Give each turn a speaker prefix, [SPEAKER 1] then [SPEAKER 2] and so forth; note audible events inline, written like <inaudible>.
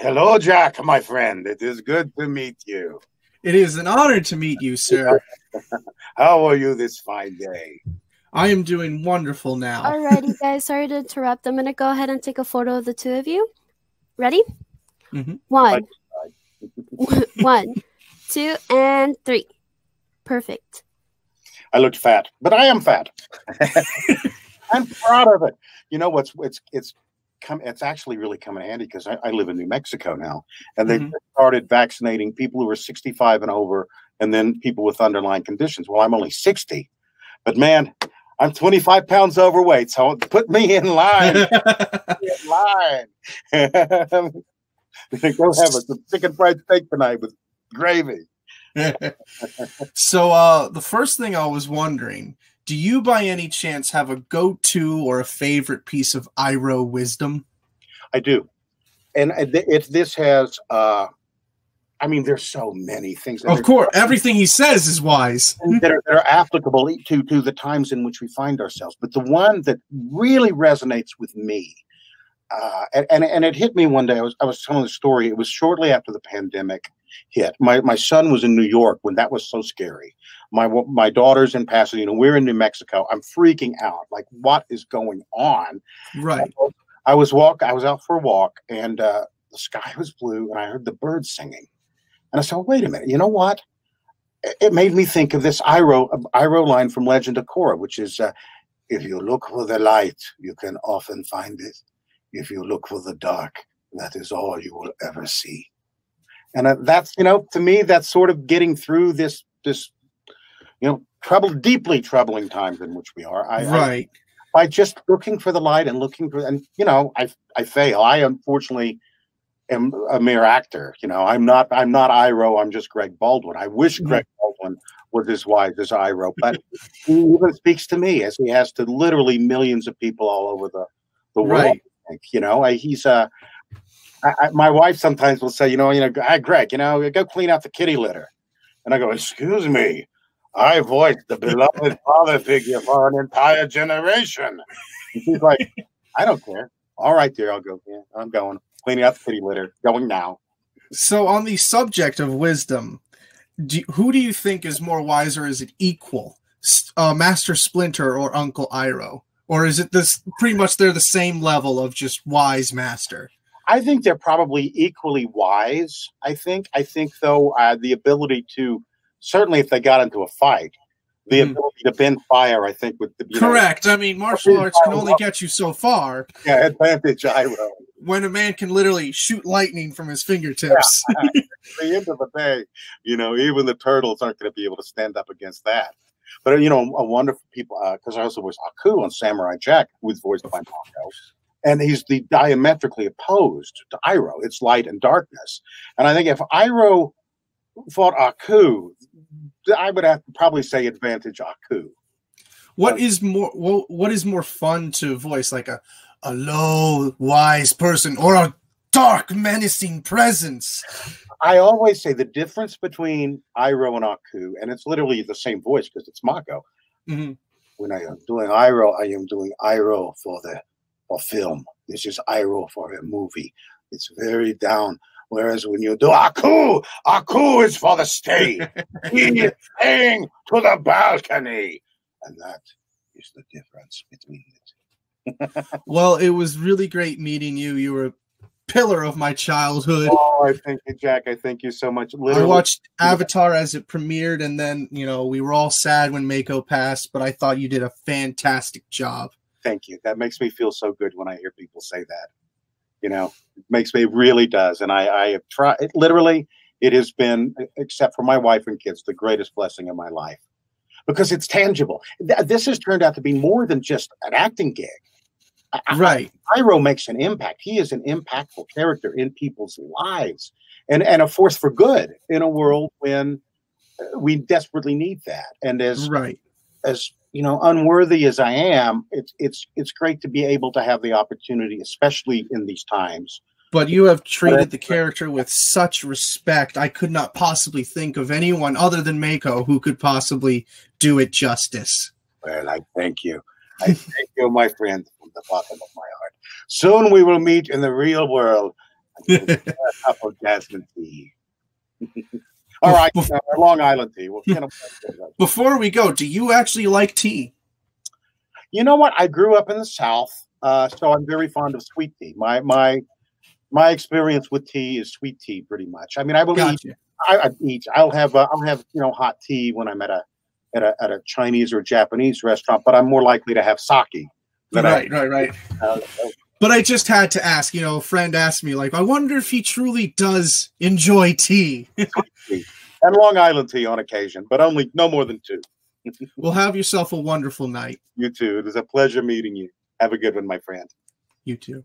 [SPEAKER 1] Hello, Jack, my friend. It is good to meet you.
[SPEAKER 2] It is an honor to meet you, sir. <laughs>
[SPEAKER 1] How are you this fine day?
[SPEAKER 2] I am doing wonderful now.
[SPEAKER 3] Alrighty, guys. Sorry to interrupt. I'm gonna go ahead and take a photo of the two of you. Ready?
[SPEAKER 2] Mhm.
[SPEAKER 3] One, <laughs> one, two, and three. Perfect.
[SPEAKER 1] I looked fat, but I am fat. <laughs> I'm proud of it. You know what's it's it's come it's actually really come in handy because I, I live in New Mexico now, and they
[SPEAKER 2] Mhm.
[SPEAKER 1] started vaccinating people who are 65 and over, and then people with underlying conditions. Well, I'm only 60, but man, I'm 25 pounds overweight, so put me in line. <laughs> in line. <laughs> Go have a some chicken fried steak tonight with gravy. <laughs>
[SPEAKER 2] so uh the first thing I was wondering, do you by any chance have a go-to or a favorite piece of Iroh wisdom?
[SPEAKER 1] I do, and if this has, uh, I mean, there's so many things that
[SPEAKER 2] Of course, everything he says is wise. <laughs>
[SPEAKER 1] that are, that are applicable to to the times in which we find ourselves. But the one that really resonates with me, uh, and, and and it hit me one day. I was I was telling the story. It was shortly after the pandemic hit. My my son was in New York when that was so scary. My my daughter's in Pasadena. We're in New Mexico. I'm freaking out. Like, what is going on?
[SPEAKER 2] Right.
[SPEAKER 1] I was walk. I was out for a walk, and uh, the sky was blue, and I heard the birds singing. And I said, "Wait a minute. You know what?" It- It made me think of this Iroh Iroh line from Legend of Korra, which is, uh, "If you look for the light, you can often find it. If you look for the dark, that is all you will ever see." And that's you know, to me, that's sort of getting through this this, you know, trouble, deeply troubling times in which we are. I, I
[SPEAKER 2] right.
[SPEAKER 1] by just looking for the light and looking for and you know i i fail i unfortunately am a mere actor you know i'm not i'm not iroh i'm just greg baldwin i wish
[SPEAKER 2] Mhm.
[SPEAKER 1] greg baldwin was as wise as iroh <laughs> but he even speaks to me as he has to literally millions of people all over the the world
[SPEAKER 2] Right.
[SPEAKER 1] Think. you know I, he's uh I, I, my wife sometimes will say you know you know hi greg you know go clean out the kitty litter and i go excuse me I voiced the beloved <laughs> father figure for an entire generation. And she's like, I don't care. All right, dear, I'll go. Yeah, I'm going. Cleaning out the kitty litter. Going now.
[SPEAKER 2] So on the subject of wisdom, do, who do you think is more wise or is it equal? Uh, Master Splinter or Uncle Iroh? Or is it this pretty much they're the same level of just wise master?
[SPEAKER 1] I think they're probably equally wise. I think. I think though, uh, the ability to certainly if they got into a fight, the
[SPEAKER 2] Mhm.
[SPEAKER 1] ability to bend fire, I think would be
[SPEAKER 2] Correct. I mean, martial arts can only get you so far
[SPEAKER 1] Yeah, advantage Iroh.
[SPEAKER 2] when a man can literally shoot lightning from his fingertips. <laughs>
[SPEAKER 1] At the end of the day, you know, even the turtles aren't going to be able to stand up against that. But you know, a wonderful people uh, because I also was Aku on Samurai Jack, who's voiced by Mako, and he's the diametrically opposed to Iroh. It's light and darkness, and I think if Iroh fought Aku, I would have to probably say advantage Aku.
[SPEAKER 2] What is more what, what is more fun to voice like a a low wise person or a dark menacing presence?
[SPEAKER 1] I always say the difference between Iroh and Aku, and it's literally the same voice because it's Mako.
[SPEAKER 2] Mhm.
[SPEAKER 1] When I am doing Iroh, I am doing Iroh for the for film. This is Iroh for a movie. It's very down. Whereas when you do Aku, Aku is for the stage. <laughs> he is saying to the balcony, and that is the difference between it. <laughs>
[SPEAKER 2] Well, it was really great meeting you. You were pillar of my childhood.
[SPEAKER 1] Oh, I thank you, Jack. I thank you so much.
[SPEAKER 2] I watched Avatar as it premiered, and then you know we were all sad when Mako passed. But I thought you did a fantastic job.
[SPEAKER 1] thank you. That makes me feel so good when I hear people say that. You know, it makes me it really does. And I, I have tried it literally, it has been, except for my wife and kids, the greatest blessing in my life because it's tangible. Th- This has turned out to be more than just an acting gig. I-
[SPEAKER 2] Right.
[SPEAKER 1] Iroh makes an impact. He is an impactful character in people's lives and, and a force for good in a world when uh, we desperately need that. And as
[SPEAKER 2] Right.
[SPEAKER 1] as you know unworthy as i am it's it's it's great to be able to have the opportunity especially in these times
[SPEAKER 2] But you have treated the character with such respect. I could not possibly think of anyone other than Mako who could possibly do it justice.
[SPEAKER 1] well i thank you i thank you my friend from the bottom of my heart soon we will meet in the real world a <laughs> cup of jasmine tea. <laughs> All right, uh, Long Island tea. Well,
[SPEAKER 2] Before we go, do you actually like tea?
[SPEAKER 1] you know what? I grew up in the South, uh, so I'm very fond of sweet tea. My my my experience with tea is sweet tea, pretty much. I mean, I believe
[SPEAKER 2] Gotcha.
[SPEAKER 1] I, I eat. I'll have uh, I'll have you know hot tea when I'm at a at a at a Chinese or Japanese restaurant, but I'm more likely to have sake. than I-
[SPEAKER 2] Right, right, right. But I just had to ask. You know, a friend asked me, like, I wonder if he truly does enjoy tea. <laughs>
[SPEAKER 1] and Long Island tea on occasion, but only no more than two. <laughs>
[SPEAKER 2] well, have yourself a wonderful night.
[SPEAKER 1] You too. It is a pleasure meeting you. Have a good one, my friend.
[SPEAKER 2] You too.